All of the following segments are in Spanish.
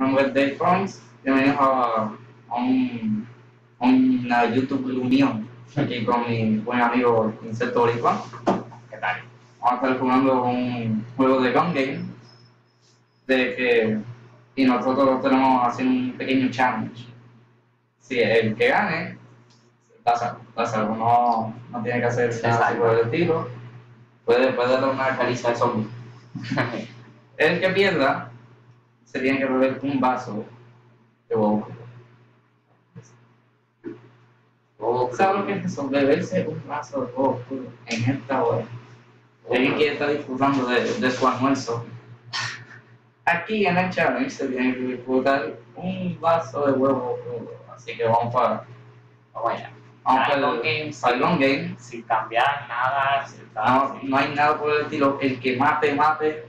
nombre es Dave Coins. Bienvenidos a, a un, a una YouTube reunión aquí con mi buen amigo Insecto Boricua. ¿Qué tal? Vamos a estar jugando un juego de gun game. De que, y nosotros tenemos así un pequeño challenge. Si el que gane, pasa, pasa, no, no tiene que hacer nada por el estilo. Puede, puede darle una caliza de zombie. El que pierda se tiene que beber un vaso de huevo. Oh, ¿Sabes lo que es eso? Beberse un vaso de huevo crudo en esta hora. Alguien quiere estar disfrutando de, de su almuerzo. Aquí en el challenge se tiene que disfrutar un vaso de huevo crudo. Así que vamos para, Vamos allá. vamos para el, game, para el long game. Sin cambiar nada, sin No, no hay nada por el estilo. El que mate, mate.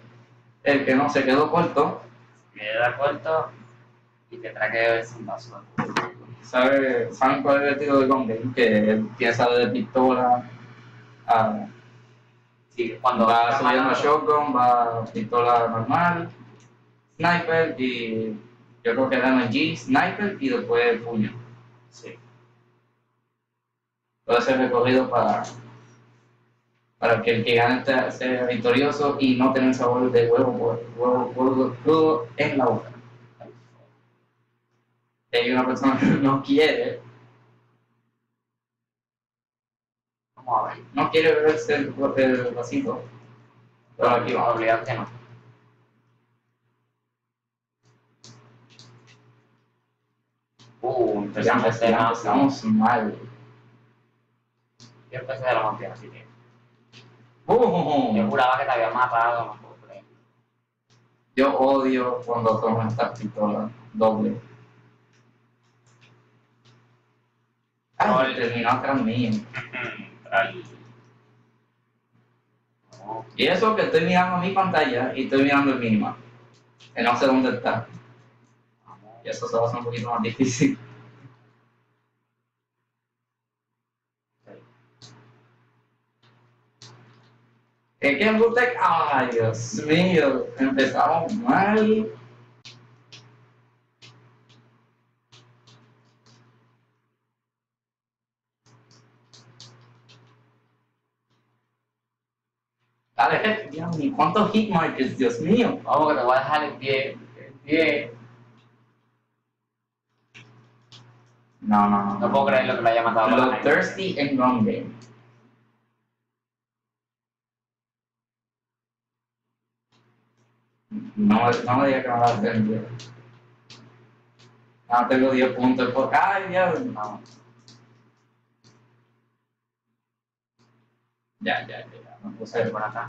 El que no se quedó corto. Queda corto y te trae que beberse un vaso. ¿Sabe, ¿Saben cuál es el estilo de game? Que empieza de pistola a Sí, cuando va subiendo shotgun, va pistola normal, sniper y yo creo que era MG, sniper y después puño. Sí. Todo ese recorrido para, para que el que gane sea- victorioso y no tener sabor de huevo por huevo crudo, en la boca. Si hay una persona que no quiere, Vamos a ver. no quiere beberse el, el vasito, pero aquí va. Obligado que no. Uh, empezamos mal. Yo empecé de la más bien, así que. ¡Uh! Yo juraba que te había matado, no puedo creer. Yo odio cuando toman esta pistola doble. Ay, terminó atrás mío. No, Y eso que estoy mirando mi pantalla y estoy mirando el minimap. Que no sé dónde está. Y eso se va a hacer un poquito más difícil. ¿Qué que Butec? Ay, Dios mío, empezamos mal. Dale, Dios mío, ¿cuántos hit markers, Dios mío? Vamos, que te voy a dejar el. El. No, no, no. No puedo creer lo que me haya matado. Lo thirsty en long game. No, no me digas que me vas a hacer bien. Ah, tengo 10 puntos. por- Ay, Dios. No. Ya, ya, ya. ya. Me puse por acá.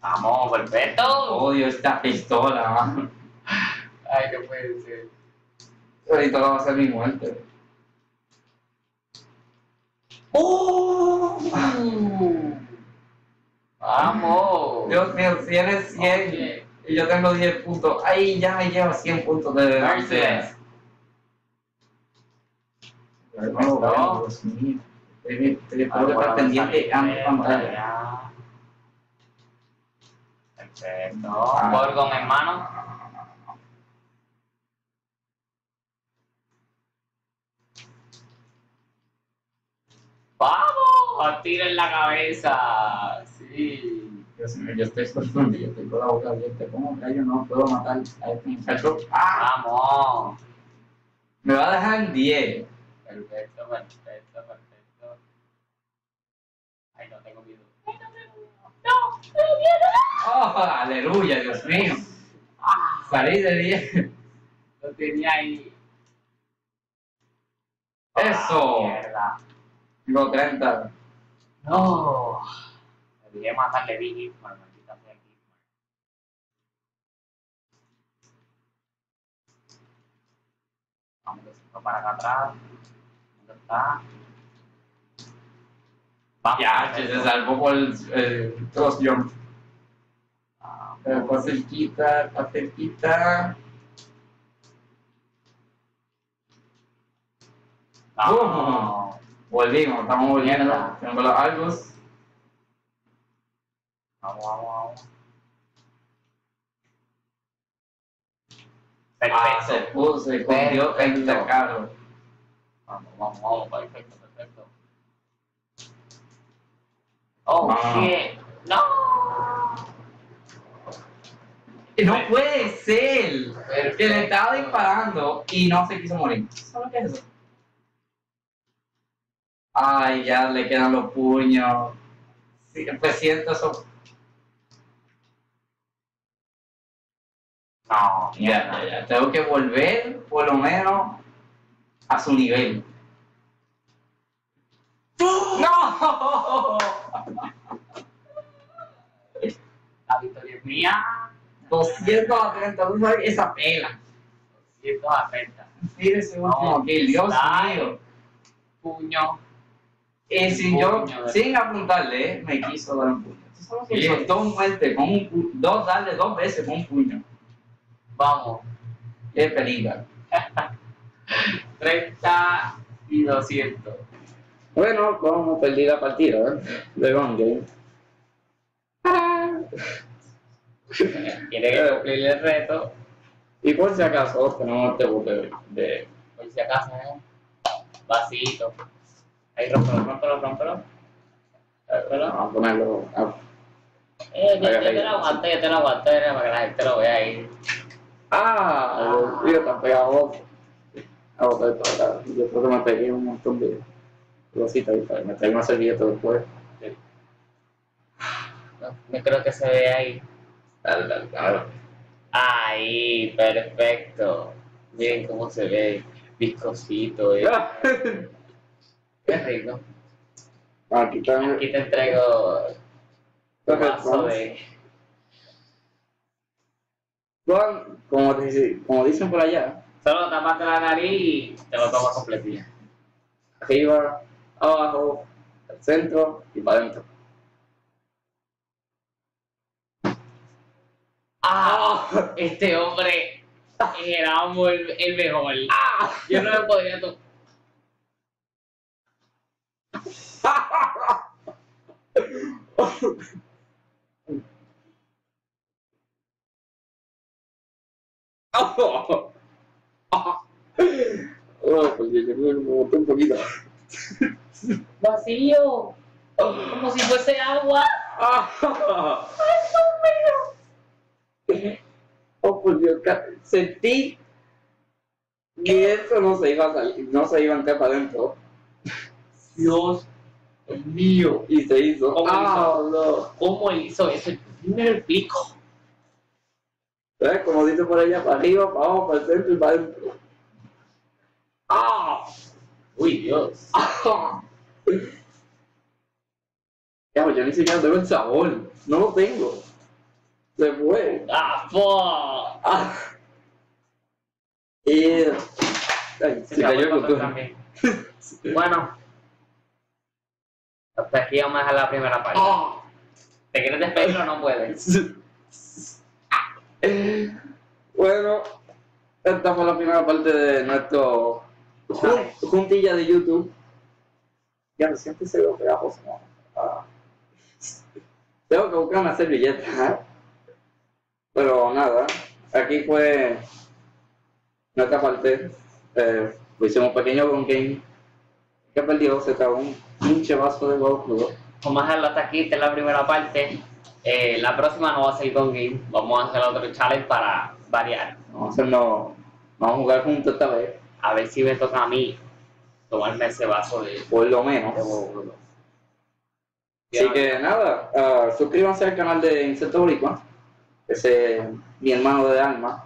Vamos, perfecto. Odio esta pistola, man. Ay, no puede ser. Ahorita va a ser mi muerte. ¡Oh! Vamos. Dios mío, si eres 100 Oye, y yo tengo 10 puntos, ahí ya me lleva 100 puntos de. Mercedes. No veo, Dios mío. Estoy, estoy, que estar pendiente a mi pantalla. Perfecto. Ah. Borgon en mano. ¡Vamos! ¡Tira en la cabeza! Sí. Dios mío, yo estoy sorprendido, estoy con la boca abierta. ¿Cómo que yo no puedo matar a este muchacho? ¡Ah! ¡Vamos! Me va a dejar en 10. Perfecto, perfecto, perfecto. Ay, no tengo miedo. Ay, no tengo miedo. ¡No! ¡Tengo miedo! ¡Oh, aleluya, Dios mío! ¡Ah! Salí de 10. Lo tenía ahí. ¡Eso! Ah, mierda. Tengo 30. No. Me dije matarle Big Hitman, maldita sea Hitman. Vamos, fue para acá atrás. ¿Dónde está? Vamos, Ya, se salvó por el, el cross jump. Pero está cerquita, está cerquita. Vamos. Volvimos, estamos volviendo. Tengo los algos. Vamos, vamos, vamos. Ah, se Perfecto. puso, se escondió Perfecto. carro. Vamos, vamos, vamos, perfecto, perfecto. Oh, Ah. shit. No. No puede ser que le estaba Perfecto. disparando y no se quiso morir. ¿Sabes qué es eso? Ay, ya le quedan los puños. Sí, pues siento eso. No, Ya, ya, ya. Tengo que volver por lo menos a su nivel. ¡No! La victoria es mía. 200 a 30, tú sabes esa pela. 200 a 30. Mira ese último No, kill, Dios mío. Puño. Y sin yo, sin apuntarle, eh, me quiso dar un puño. ¿Tú sabes que Sí. hizo dos muertes con un dos, darle dos veces con un puño? Vamos. Es peligro. 30 y 200. Bueno, como perdí la partida, ¿eh? De Gun Game. Quiere que cumplir el reto. Y por si acaso, tenemos este bote de. Por si acaso, ¿eh? Vasito. Ahí, rómpelo, rómpelo. Rómpelo. Vamos a ponerlo. a- Eh, yo, yo te lo aguanté, yo te lo aguanté para que la gente lo vea ahí. ¡Ah! Los tíos están pegados. A botar todo acá. Yo creo que me pegué un montón de cositas y tal. Me traigo una servilleta después. No, no creo que se vea ahí. Dale. Ahí, perfecto. Miren cómo se ve. Viscosito, eh. Qué rico. Aquí te entrego un vaso de. Juan, como, dice- como dicen por allá, Solo tapaste la nariz y te lo tomas completito. arriba, abajo, al centro y para adentro. ¡Ah! Este hombre era el, el mejor. Yo no me podía tocar. Oh, pues yo creo que me boté un poquito. Vacío. Como si fuese agua. Oh, por Dios, ca- sentí que eso no se iba a salir, no se iba a entrar para adentro. Dios mío. Y se hizo. ¿Cómo Ah, hizo? no. ¿Cómo hizo eso? Dime el pico. ¿Ves? Como dice por allá, para arriba, para abajo, para el centro y para adentro. ¡Ah! Uy, Dios. ¡Ah! Ya, pues yo ni siquiera tengo el sabor. No lo tengo. Se fue. ¡Ah, fuck! Ah. Y... Ay, se cayó el botón. también. Bueno. Hasta aquí vamos a dejar la primera parte. ¡Ah! ¿Te quieres despedir o no puedes? Bueno, esta fue la primera parte de nuestro jun- juntilla de YouTube. Ya me siento se veo pegajoso. ¿no? Ah. Tengo que buscar una servilleta. ¿eh? Pero nada, aquí fue nuestra parte. Eh, hicimos un pequeño con game. Que perdió, se tragó un pinche vaso de crudo. Vamos a dejarlo hasta aquí, esta es la primera parte. Eh, la próxima no va a ser con game, vamos a hacer otro challenge para variar. Vamos a hacernos, vamos a jugar juntos esta vez, A ver si me toca a mí tomarme ese vaso de, por lo menos. Así que nada, ah, suscríbanse al canal de Insecto Boricua, ese es mi hermano de alma.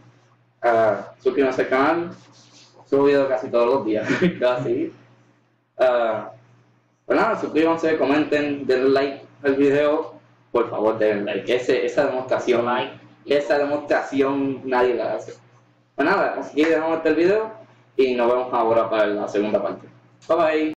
Ah, suscríbanse al canal, subo videos casi todos los días, casi. Ah, pues nada, suscríbanse, comenten, denle like al video, por favor denle like, Ese, esa demostración, Like. esa demostración nadie la hace. Pues nada, así que dejamos este video y nos vemos ahora para la segunda parte. Bye bye.